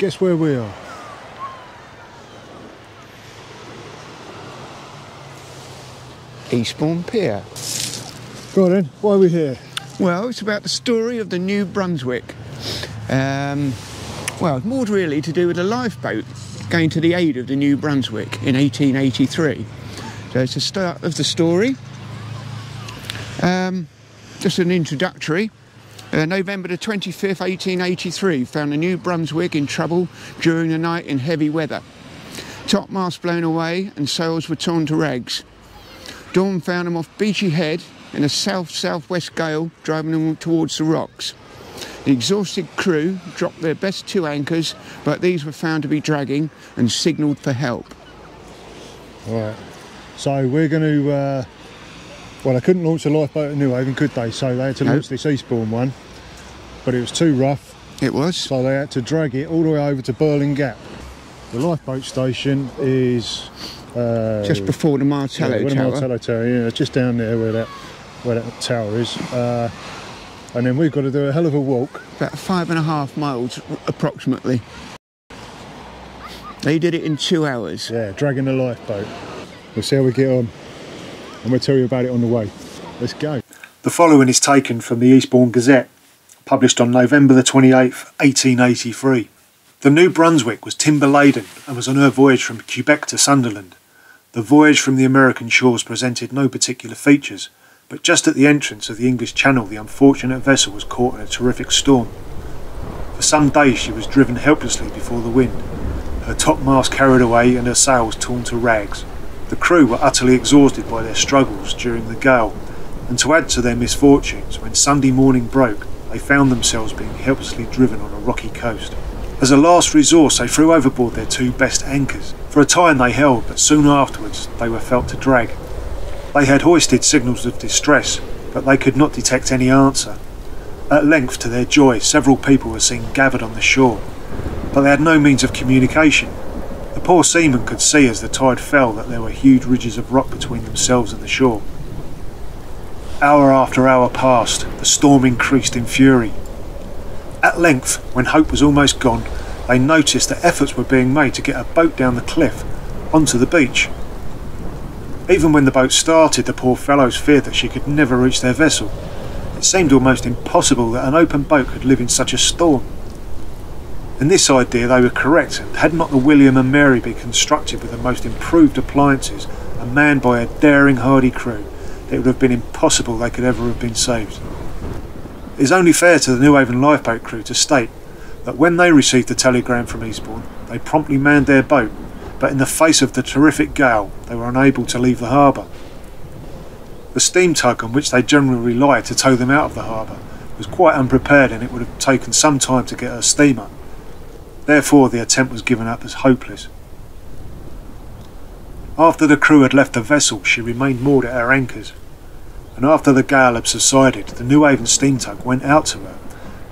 guess where we are? Eastbourne Pier. On then, why are we here? Well, it's about the story of the New Brunswick. Um, well, more really to do with a lifeboat going to the aid of the New Brunswick in 1883. So it's the start of the story. Um, just an introductory. Uh, November the 25th, 1883, found the New Brunswick in trouble during the night in heavy weather. Topmast blown away and sails were torn to rags. Dawn found them off Beachy Head in a south-southwest gale driving them towards the rocks. The exhausted crew dropped their best two anchors, but these were found to be dragging and signalled for help. Right. So we're going to. Uh, well, they couldn't launch a lifeboat at Newhaven, could they? So they had to launch this Eastbourne one, but it was too rough, It was. so they had to drag it all the way over to Birling Gap. The lifeboat station is uh, Just before the Martello yeah, where the Tower. Martello Tower. Yeah, it's just down there where that where that tower is. Uh, and then we've got to do a hell of a walk. About five and a half miles approximately. They did it in two hours. Yeah, dragging the lifeboat. We'll see how we get on, and we'll tell you about it on the way. Let's go. The following is taken from the Eastbourne Gazette, published on November the 28th, 1883. The New Brunswick was timber laden and was on her voyage from Quebec to Sunderland. The voyage from the American shores presented no particular features, but just at the entrance of the English Channel, the unfortunate vessel was caught in a terrific storm. For some days she was driven helplessly before the wind, her topmast carried away and her sails torn to rags. The crew were utterly exhausted by their struggles during the gale, and to add to their misfortunes, when Sunday morning broke, they found themselves being helplessly driven on a rocky coast. As a last resource, they threw overboard their two best anchors. For a time they held, but soon afterwards they were felt to drag. They had hoisted signals of distress, but they could not detect any answer. At length, to their joy, several people were seen gathered on the shore, but they had no means of communication. The poor seamen could see as the tide fell that there were huge ridges of rock between themselves and the shore. Hour after hour passed, the storm increased in fury. At length, when hope was almost gone, they noticed that efforts were being made to get a boat down the cliff onto the beach. Even when the boat started, the poor fellows feared that she could never reach their vessel. It seemed almost impossible that an open boat could live in such a storm. In this idea they were correct, had not the William and Mary been constructed with the most improved appliances and manned by a daring hardy crew, it would have been impossible they could ever have been saved. It is only fair to the Newhaven lifeboat crew to state that when they received the telegram from Eastbourne, they promptly manned their boat, but in the face of the terrific gale, they were unable to leave the harbour. The steam tug on which they generally relied to tow them out of the harbour was quite unprepared and it would have taken some time to get her steamer. Therefore, the attempt was given up as hopeless. After the crew had left the vessel, she remained moored at her anchors, and after the gale had subsided, the Newhaven steam tug went out to her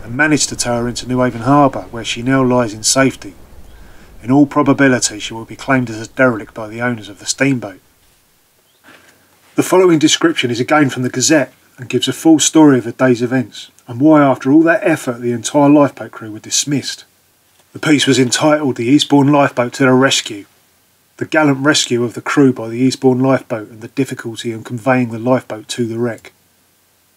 and managed to tow her into Newhaven harbour, where she now lies in safety. In all probability, she will be claimed as a derelict by the owners of the steamboat. The following description is again from the Gazette and gives a full story of the day's events and why, after all that effort, the entire lifeboat crew were dismissed. The piece was entitled The Eastbourne Lifeboat to the Rescue. The gallant rescue of the crew by the Eastbourne lifeboat and the difficulty in conveying the lifeboat to the wreck.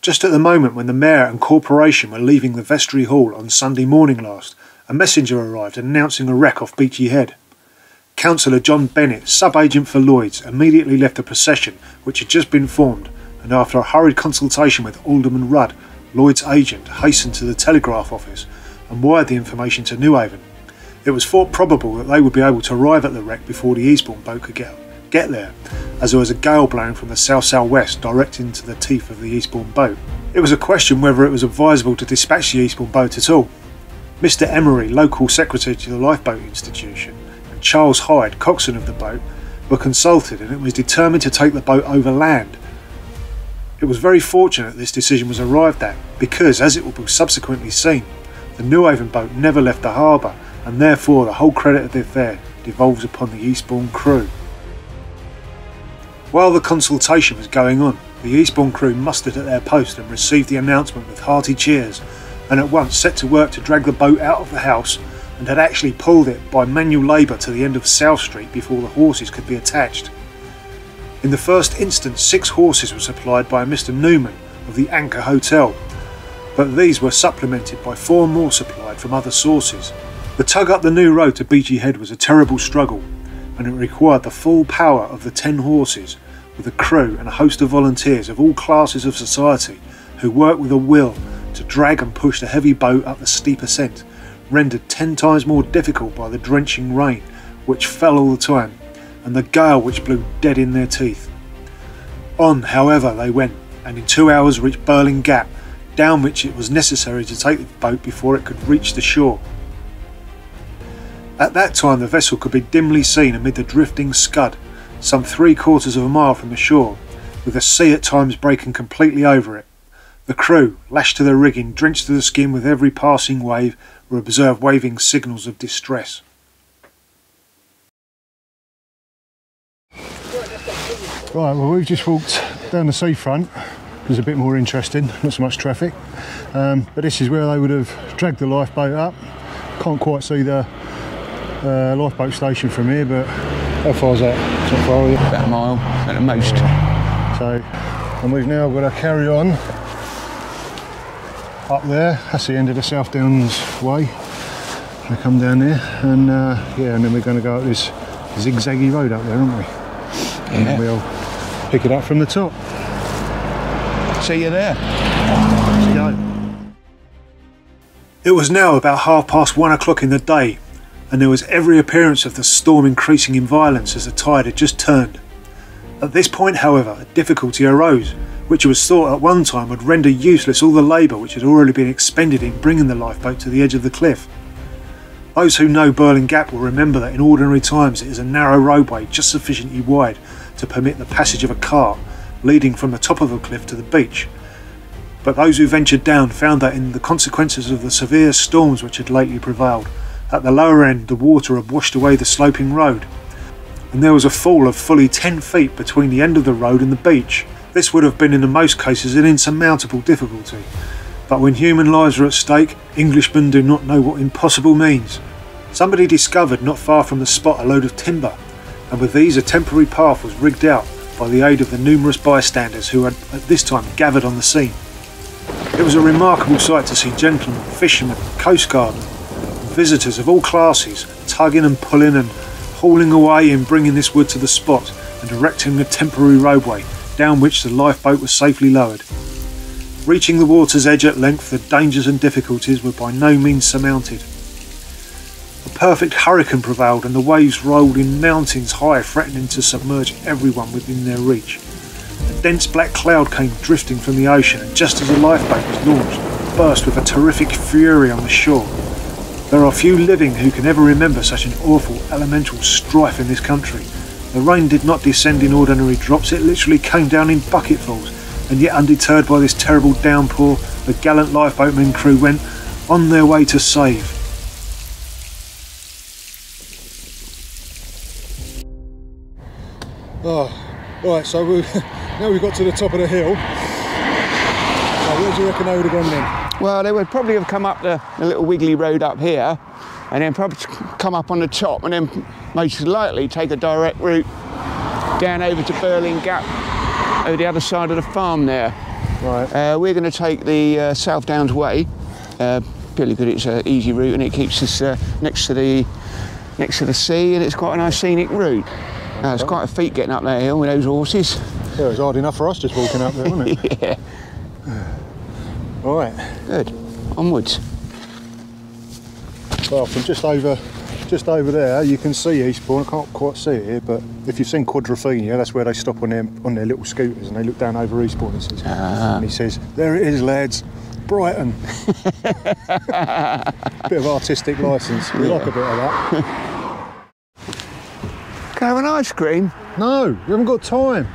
Just at the moment when the Mayor and Corporation were leaving the Vestry Hall on Sunday morning last, a messenger arrived announcing a wreck off Beachy Head. Councillor John Bennett, sub-agent for Lloyd's, immediately left the procession which had just been formed and after a hurried consultation with Alderman Rudd, Lloyd's agent, hastened to the telegraph office and wired the information to Newhaven. It was thought probable that they would be able to arrive at the wreck before the Eastbourne boat could get, get there, as there was a gale blowing from the south southwest direct into the teeth of the Eastbourne boat. It was a question whether it was advisable to dispatch the Eastbourne boat at all. Mr. Emery, local secretary to the Lifeboat Institution, and Charles Hide, coxswain of the boat, were consulted and it was determined to take the boat over land. It was very fortunate this decision was arrived at because, as it will be subsequently seen, the Newhaven boat never left the harbour and therefore the whole credit of the affair devolves upon the Eastbourne crew. While the consultation was going on, the Eastbourne crew mustered at their post and received the announcement with hearty cheers and at once set to work to drag the boat out of the house and had actually pulled it by manual labour to the end of South Street before the horses could be attached. In the first instance, six horses were supplied by Mr. Newman of the Anchor Hotel, but these were supplemented by four more supplied from other sources. The tug up the new road to Beachy Head was a terrible struggle, and it required the full power of the ten horses, with a crew and a host of volunteers of all classes of society who worked with a will to drag and push the heavy boat up the steep ascent, rendered ten times more difficult by the drenching rain which fell all the time, and the gale which blew dead in their teeth. On, however, they went, and in two hours reached Birling Gap, down which it was necessary to take the boat before it could reach the shore. At that time the vessel could be dimly seen amid the drifting scud, some three quarters of a mile from the shore, with the sea at times breaking completely over it. The crew, lashed to their rigging, drenched to the skin with every passing wave, were observed waving signals of distress. Right, well we've just walked down the seafront. There's a bit more interesting, not so much traffic. Um, but this is where they would have dragged the lifeboat up. Can't quite see the uh, lifeboat station from here, but how far is that? It's not far? About a mile at the most. So, and we've now got to carry on up there. That's the end of the South Downs way. I come down there, and uh, yeah, and then we're going to go up this zigzaggy road up there, aren't we? And Yeah. we'll pick it up from the top. See you there. It was now about half past one o'clock in the day, and there was every appearance of the storm increasing in violence as the tide had just turned. At this point, however, a difficulty arose, which it was thought at one time would render useless all the labour which had already been expended in bringing the lifeboat to the edge of the cliff. Those who know Birling Gap will remember that in ordinary times it is a narrow roadway just sufficiently wide to permit the passage of a cart leading from the top of a cliff to the beach. But those who ventured down found that in the consequences of the severe storms which had lately prevailed, at the lower end the water had washed away the sloping road, and there was a fall of fully 10 feet between the end of the road and the beach. This would have been in the most cases an insurmountable difficulty. But when human lives are at stake, Englishmen do not know what impossible means. Somebody discovered not far from the spot a load of timber, and with these a temporary path was rigged out by the aid of the numerous bystanders who had at this time gathered on the scene. It was a remarkable sight to see gentlemen, fishermen, coastguardmen, and visitors of all classes tugging and pulling and hauling away in bringing this wood to the spot and erecting a temporary roadway down which the lifeboat was safely lowered. Reaching the water's edge at length, the dangers and difficulties were by no means surmounted. A perfect hurricane prevailed, and the waves rolled in mountains high, threatening to submerge everyone within their reach. A dense black cloud came drifting from the ocean, and just as the lifeboat was launched, burst with a terrific fury on the shore. There are few living who can ever remember such an awful elemental strife in this country. The rain did not descend in ordinary drops, it literally came down in bucketfuls, and yet undeterred by this terrible downpour, the gallant lifeboatmen crew went on their way to save. Oh, right, so we now we've got to the top of the hill. So where do you reckon they would have gone then? Well, they would probably have come up the, the little wiggly road up here and then probably come up on the top and then most likely take a direct route down over to Birling Gap over the other side of the farm there. Right. Uh, we're going to take the uh, South Downs Way uh, purely because it's an easy route and it keeps us uh, next to the next to the sea and it's quite a nice scenic route. Uh, it's quite a feat getting up that hill with those horses. Yeah, it was hard enough for us just walking up there, wasn't it? yeah, Right. good. Onwards. Well, from just over, just over there, you can see Eastbourne. I can't quite see it here, but if you've seen Quadrophenia, that's where they stop on their on their little scooters and they look down over Eastbourne. And, says, and he says, "There it is, lads, Brighton." bit of artistic license. We like a bit of that. Can I have an ice cream? No, we haven't got time.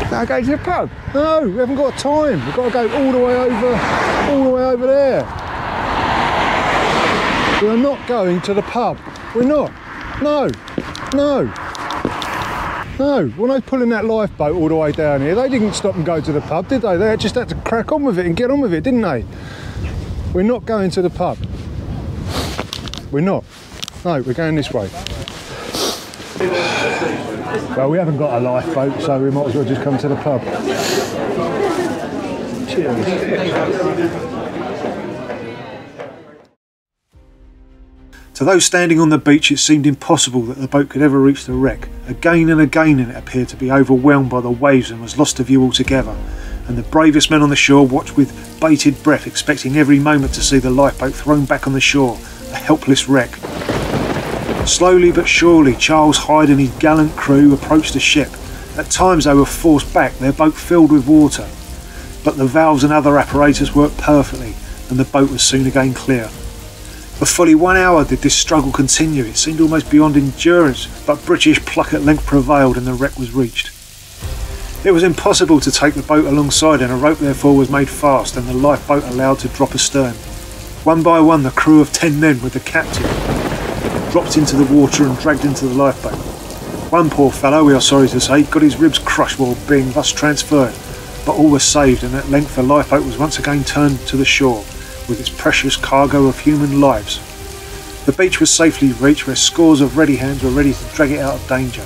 Can I go to the pub? No, we haven't got time. We've got to go all the way over, all the way over there. We are not going to the pub. We're not. No, no, no. When they pulling that lifeboat all the way down here, they didn't stop and go to the pub, did they? They just had to crack on with it and get on with it, didn't they? We're not going to the pub. We're not. No, we're going this way. Well, we haven't got a lifeboat, so we might as well just come to the pub. Cheers. To those standing on the beach, it seemed impossible that the boat could ever reach the wreck. Again and again, it appeared to be overwhelmed by the waves and was lost to view altogether. And the bravest men on the shore watched with bated breath, expecting every moment to see the lifeboat thrown back on the shore, a helpless wreck. Slowly but surely, Charles Hide and his gallant crew approached the ship. At times they were forced back, their boat filled with water. But the valves and other apparatus worked perfectly, and the boat was soon again clear. For fully one hour did this struggle continue. It seemed almost beyond endurance, but British pluck at length prevailed and the wreck was reached. It was impossible to take the boat alongside and a rope therefore was made fast and the lifeboat allowed to drop astern. One by one the crew of ten men with the captain dropped into the water and dragged into the lifeboat. One poor fellow, we are sorry to say, got his ribs crushed while being thus transferred, but all was saved and at length the lifeboat was once again turned to the shore with its precious cargo of human lives. The beach was safely reached where scores of ready hands were ready to drag it out of danger.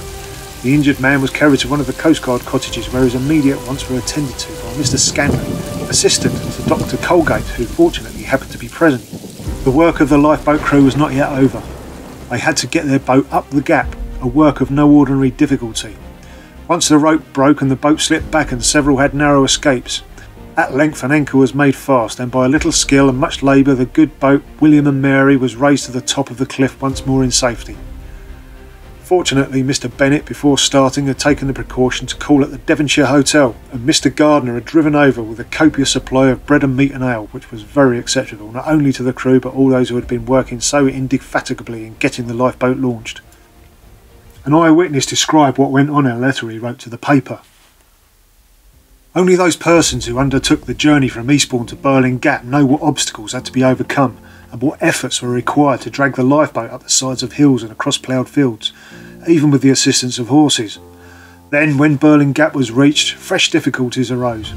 The injured man was carried to one of the Coast Guard cottages where his immediate wants were attended to by Mr. Scanlon, assistant to Dr. Colgate, who fortunately happened to be present. The work of the lifeboat crew was not yet over. They had to get their boat up the gap, a work of no ordinary difficulty. Once the rope broke and the boat slipped back and several had narrow escapes, at length an anchor was made fast, and by a little skill and much labour the good boat William and Mary was raised to the top of the cliff once more in safety. Fortunately, Mr. Bennett, before starting, had taken the precaution to call at the Devonshire Hotel, and Mr. Gardner had driven over with a copious supply of bread and meat and ale, which was very acceptable not only to the crew but all those who had been working so indefatigably in getting the lifeboat launched. An eyewitness described what went on in a letter he wrote to the paper. Only those persons who undertook the journey from Eastbourne to Birling Gap know what obstacles had to be overcome and what efforts were required to drag the lifeboat up the sides of hills and across ploughed fields, even with the assistance of horses. Then, when Birling Gap was reached, fresh difficulties arose.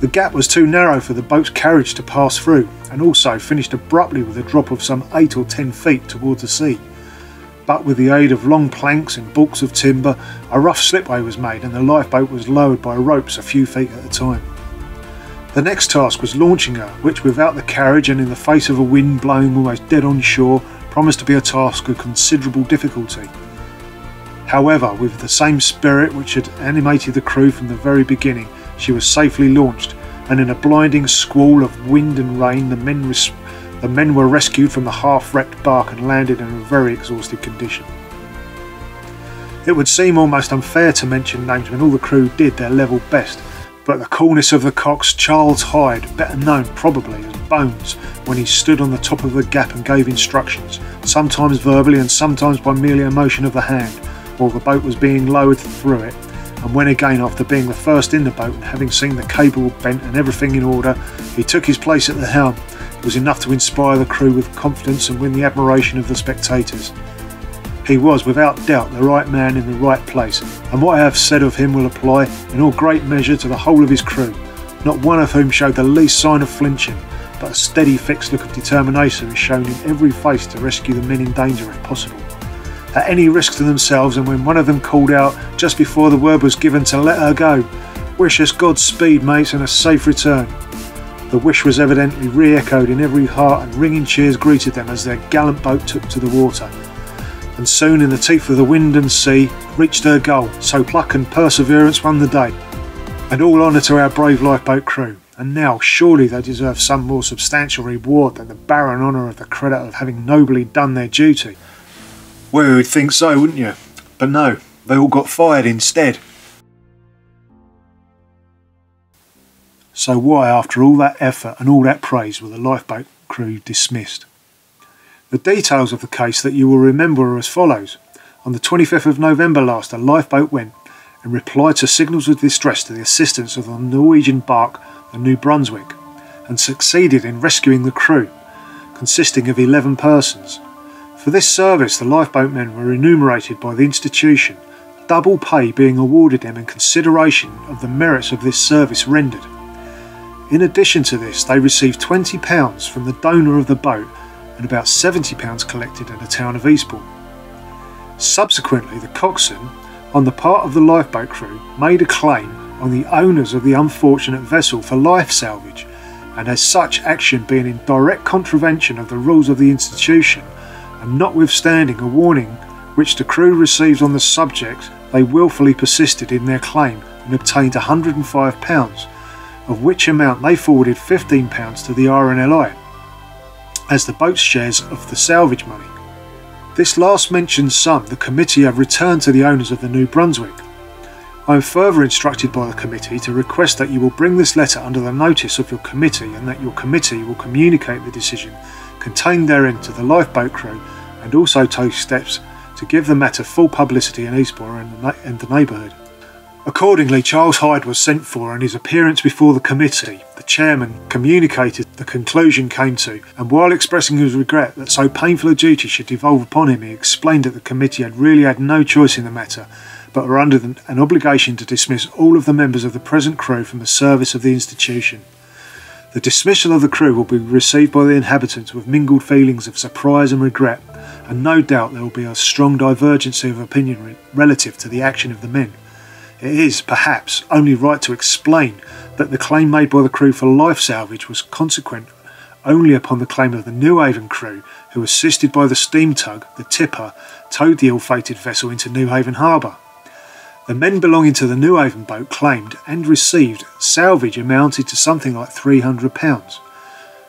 The gap was too narrow for the boat's carriage to pass through, and also finished abruptly with a drop of some eight or ten feet towards the sea but with the aid of long planks and balks of timber, a rough slipway was made and the lifeboat was lowered by ropes a few feet at a time. The next task was launching her, which without the carriage and in the face of a wind blowing almost dead on shore, promised to be a task of considerable difficulty. However, with the same spirit which had animated the crew from the very beginning, she was safely launched, and in a blinding squall of wind and rain, the men res- the men were rescued from the half-wrecked bark and landed in a very exhausted condition. It would seem almost unfair to mention names when all the crew did their level best, but the coolness of the cox Charles Hide, better known probably as Bones, when he stood on the top of the gap and gave instructions, sometimes verbally and sometimes by merely a motion of the hand, while the boat was being lowered through it, and when again after being the first in the boat and having seen the cable bent and everything in order, he took his place at the helm was enough to inspire the crew with confidence and win the admiration of the spectators. He was without doubt the right man in the right place, and what I have said of him will apply in all great measure to the whole of his crew, not one of whom showed the least sign of flinching, but a steady fixed look of determination was shown in every face to rescue the men in danger if possible. At any risk to themselves, and when one of them called out just before the word was given to let her go, Wish us Godspeed, mates, and a safe return. The wish was evidently re echoed in every heart, and ringing cheers greeted them as their gallant boat took to the water. And soon, in the teeth of the wind and sea, reached her goal, so pluck and perseverance won the day. And all honour to our brave lifeboat crew. And now, surely they deserve some more substantial reward than the barren honour of the credit of having nobly done their duty. Well, you'd think so, wouldn't you? But no, they all got fired instead. So why, after all that effort and all that praise, were the lifeboat crew dismissed? The details of the case that you will remember are as follows. On the 25th of November last, a lifeboat went, in reply to signals of distress, to the assistance of the Norwegian bark, the New Brunswick, and succeeded in rescuing the crew, consisting of 11 persons. For this service, the lifeboat men were remunerated by the institution, double pay being awarded them in consideration of the merits of this service rendered. In addition to this, they received £20 from the donor of the boat and about £70 collected at the town of Eastbourne. Subsequently, the coxswain, on the part of the lifeboat crew, made a claim on the owners of the unfortunate vessel for life salvage, and as such action being in direct contravention of the rules of the institution, and notwithstanding a warning which the crew received on the subject, they wilfully persisted in their claim and obtained £105, of which amount they forwarded £15 to the RNLI as the boat's shares of the salvage money. This last mentioned sum the committee have returned to the owners of the New Brunswick. I am further instructed by the committee to request that you will bring this letter under the notice of your committee and that your committee will communicate the decision contained therein to the lifeboat crew and also take steps to give the matter full publicity in Eastbourne and the, the neighbourhood. Accordingly, Charles Hide was sent for, and his appearance before the committee, the chairman communicated the conclusion came to, and while expressing his regret that so painful a duty should devolve upon him, he explained that the committee had really had no choice in the matter, but were under an obligation to dismiss all of the members of the present crew from the service of the institution. The dismissal of the crew will be received by the inhabitants with mingled feelings of surprise and regret, and no doubt there will be a strong divergency of opinion relative to the action of the men. It is, perhaps, only right to explain that the claim made by the crew for life salvage was consequent only upon the claim of the Newhaven crew, who, assisted by the steam tug, the Tipper, towed the ill fated vessel into Newhaven harbour. The men belonging to the Newhaven boat claimed and received salvage amounted to something like £300.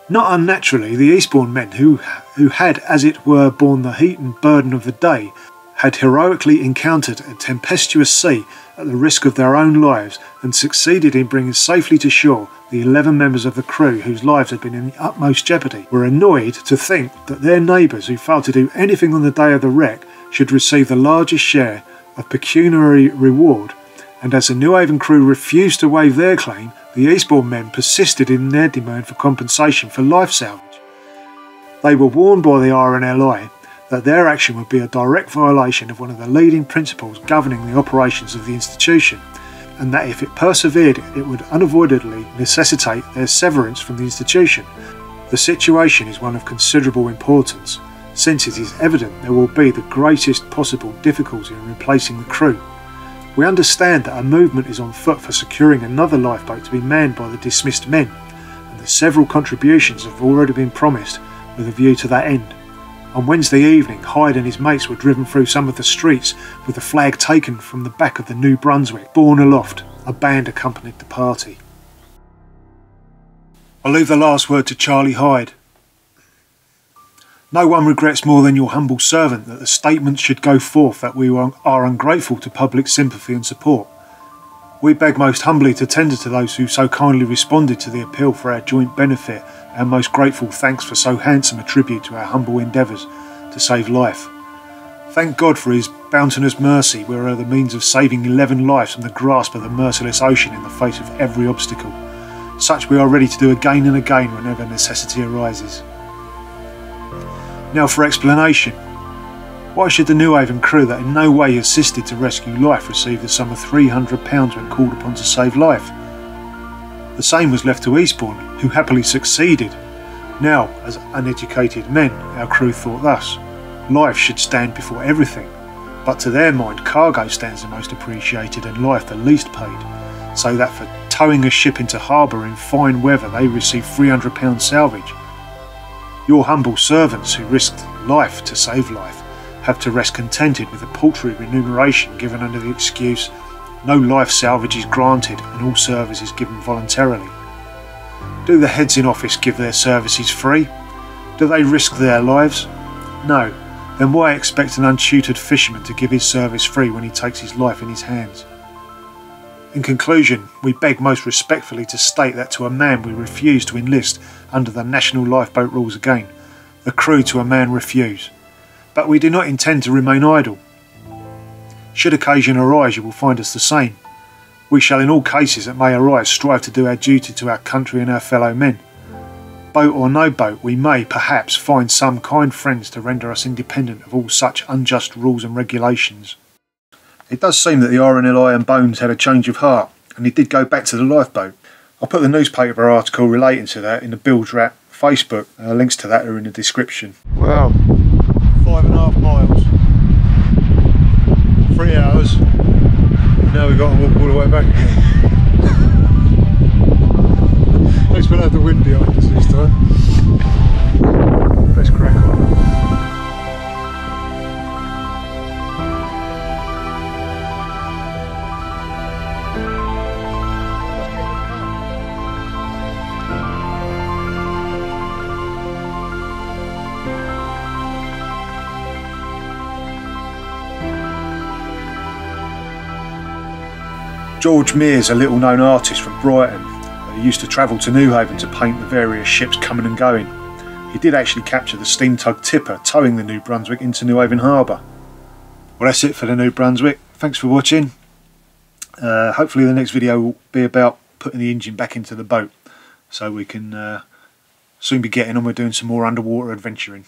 Not unnaturally, the Eastbourne men, who, who had, as it were, borne the heat and burden of the day, had heroically encountered a tempestuous sea at the risk of their own lives and succeeded in bringing safely to shore the 11 members of the crew whose lives had been in the utmost jeopardy, were annoyed to think that their neighbours who failed to do anything on the day of the wreck should receive the largest share of pecuniary reward, and as the Newhaven crew refused to waive their claim, the Eastbourne men persisted in their demand for compensation for life salvage. They were warned by the RNLI that their action would be a direct violation of one of the leading principles governing the operations of the institution, and that if it persevered, it would unavoidably necessitate their severance from the institution. The situation is one of considerable importance, since it is evident there will be the greatest possible difficulty in replacing the crew. We understand that a movement is on foot for securing another lifeboat to be manned by the dismissed men, and that several contributions have already been promised with a view to that end. On Wednesday evening, Hide and his mates were driven through some of the streets with the flag taken from the back of the New Brunswick, borne aloft. A band accompanied the party. I leave the last word to Charlie Hide. No one regrets more than your humble servant that the statement should go forth that we are ungrateful to public sympathy and support. We beg most humbly to tender to those who so kindly responded to the appeal for our joint benefit our most grateful thanks for so handsome a tribute to our humble endeavours to save life. Thank God for His bounteous mercy, we are the means of saving 11 lives from the grasp of the merciless ocean in the face of every obstacle. Such we are ready to do again and again whenever necessity arises. Now for explanation. Why should the Newhaven crew that in no way assisted to rescue life receive the sum of £300 when called upon to save life? The same was left to Eastbourne, who happily succeeded. Now, as uneducated men, our crew thought thus life should stand before everything, but to their mind, cargo stands the most appreciated and life the least paid, so that for towing a ship into harbour in fine weather they receive £300 salvage. Your humble servants who risked life to save life have to rest contented with the paltry remuneration given under the excuse no life salvage is granted and all service is given voluntarily. Do the heads in office give their services free? Do they risk their lives? No. Then why expect an untutored fisherman to give his service free when he takes his life in his hands? In conclusion, we beg most respectfully to state that to a man we refuse to enlist under the national lifeboat rules again. The crew to a man refuse. But we do not intend to remain idle. Should occasion arise, you will find us the same. We shall, in all cases that may arise, strive to do our duty to our country and our fellow men. Boat or no boat, we may, perhaps, find some kind friends to render us independent of all such unjust rules and regulations. It does seem that the RNLI and Bones had a change of heart, and he did go back to the lifeboat. I'll put the newspaper article relating to that in the Bilge Rats Facebook. Uh, links to that are in the description. Wow. Five and a half miles. Hours. Now we've got to walk all the way back again. At least we'll the wind behind us this time. Let's crack George Mears, a little known artist from Brighton, he used to travel to Newhaven to paint the various ships coming and going. He did actually capture the steam tug Tipper towing the New Brunswick into Newhaven Harbour. Well, that's it for the New Brunswick. Thanks for watching. Uh, hopefully, the next video will be about putting the engine back into the boat so we can uh, soon be getting on with doing some more underwater adventuring.